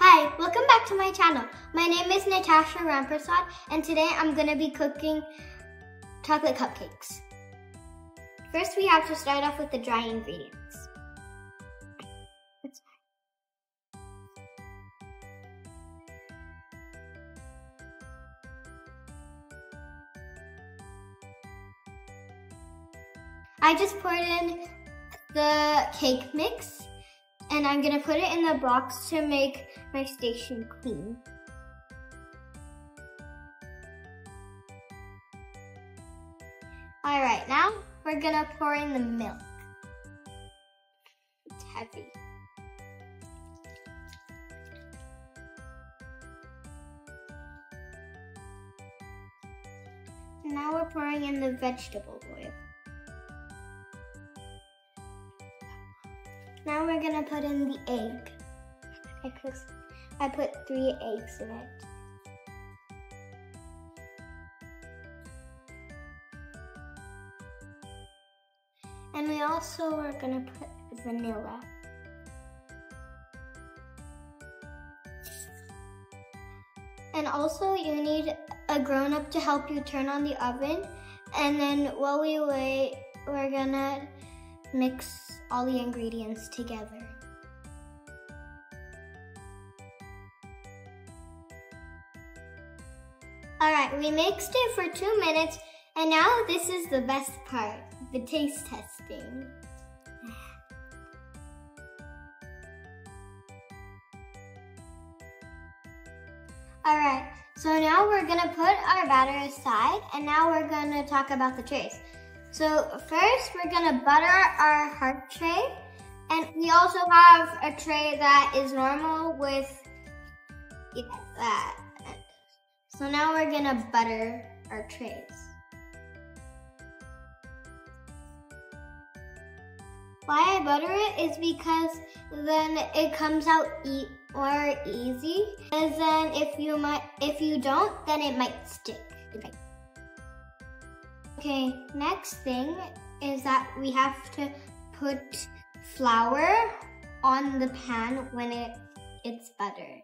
Hi, welcome back to my channel. My name is Natasha Rampersaud and today I'm going to be cooking chocolate cupcakes. First we have to start off with the dry ingredients. I just poured in the cake mix and I'm gonna put it in the box to make my station clean. All right, now we're gonna pour in the milk. It's heavy. Now we're pouring in the vegetable oil. Now we're gonna put in the egg. I, I put three eggs in it. And we also are gonna put vanilla. And also you need a grown-up to help you turn on the oven. And then while we wait, we're gonna mix all the ingredients together. All right, we mixed it for two minutes and now this is the best part, the taste testing. All right, so now we're gonna put our batter aside and now we're gonna talk about the trays. So first we're gonna butter our heart tray. And we also have a tray that is normal with yeah, that. So now we're gonna butter our trays. Why I butter it is because then it comes out e more easy. And then if you might, if you don't, then it might stick. Okay, next thing is that we have to put flour on the pan when it, it's buttered.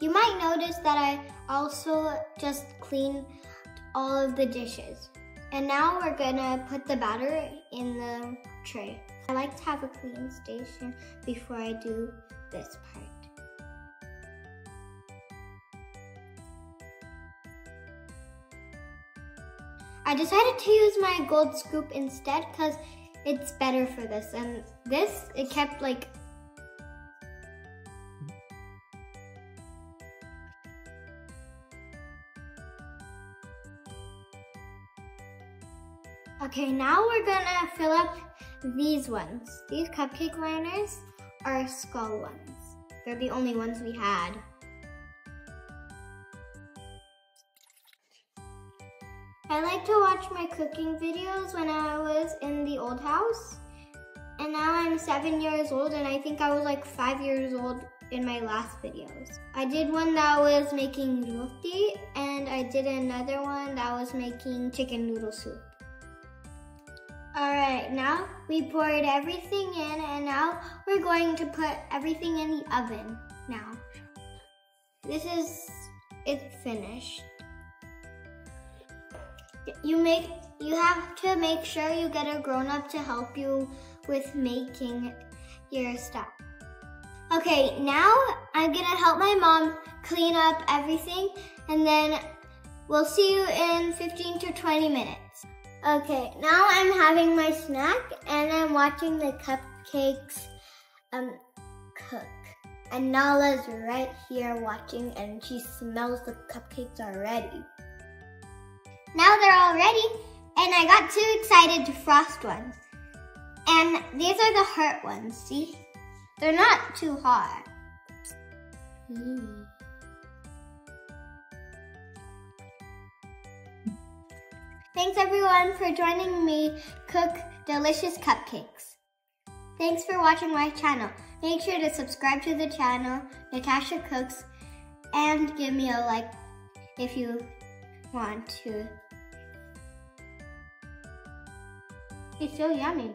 You might notice that I also just cleaned all of the dishes. And now we're gonna put the batter in the tray. I like to have a clean station before I do this part. I decided to use my gold scoop instead because it's better for this. And this, it kept like Okay, now we're gonna fill up these ones. These cupcake liners are skull ones. They're the only ones we had. I like to watch my cooking videos when I was in the old house. And now I'm seven years old and I think I was like five years old in my last videos. I did one that was making roti and I did another one that was making chicken noodle soup. All right, now we poured everything in and now we're going to put everything in the oven now. This is it finished you make you have to make sure you get a grown-up to help you with making your stuff. Okay, now I'm gonna help my mom clean up everything and then we'll see you in 15 to 20 minutes. Okay, now I'm having my snack and I'm watching the cupcakes um, cook. And Nala's right here watching and she smells the cupcakes already. Now they're all ready, and I got too excited to frost ones. And these are the hurt ones, see? They're not too hard. Mm. Thanks everyone for joining me cook delicious cupcakes. Thanks for watching my channel. Make sure to subscribe to the channel, Natasha Cooks, and give me a like if you want to. It's so yummy.